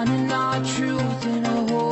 finding our truth in a hole.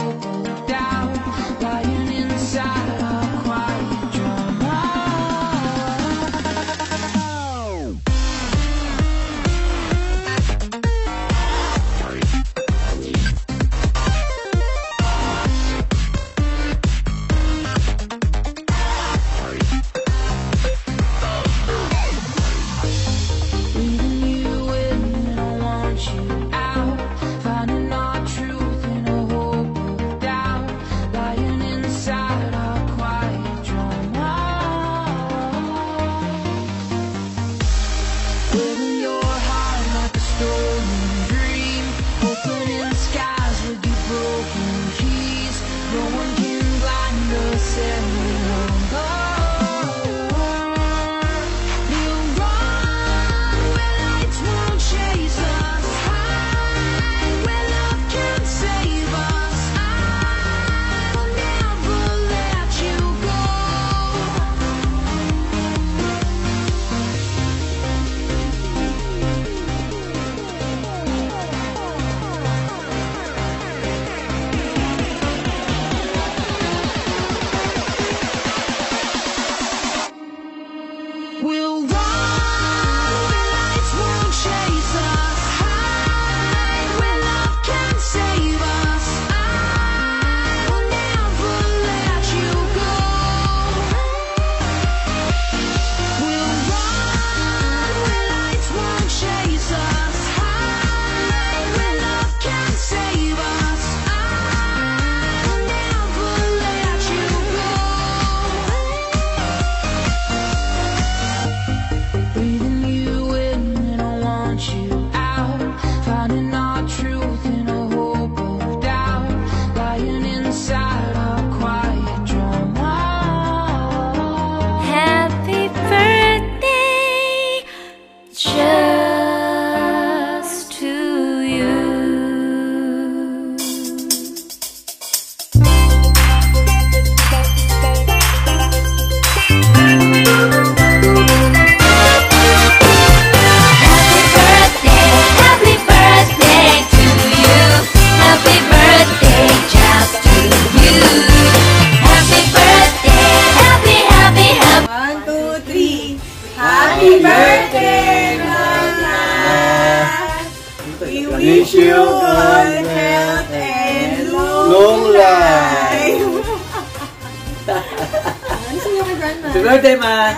birthday, Ma!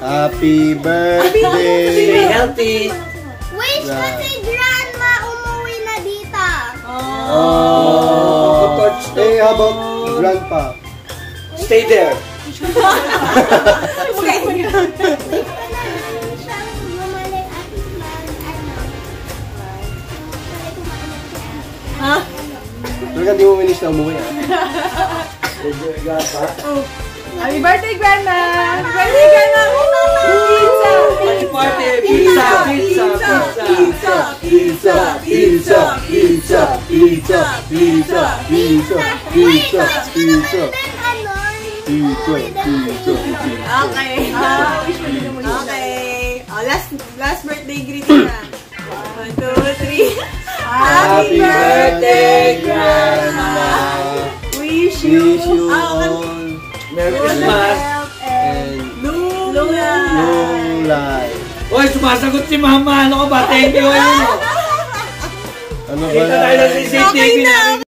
Happy birthday! Happy birthday! Stay healthy! Wish ko si Grandma umuwi na dito! Oh! oh. Touch hey, how about Grandpa? Stay there! Stay there! Talaga di mo minis na umuwi ah. Medyo iga pa. Happy birthday, Grandma! Happy birthday, Grandma! Pizza! Pizza! Pizza! Pizza! Pizza! Pizza! Pizza! Pizza! Pizza! Pizza! Pizza! Pizza! ano, Pizza! Pizza! Okay. Okay. Oh, last last birthday greeting na. One, two, three. Happy birthday, Grandma! Wish you, Wish you Merry Christmas! and and long life. long life. Uy, sumasagot si mama! Ano ka ba? Thank you! Ayun, oh. Ano ba Kita tayo sa yan? CCTV Okay na.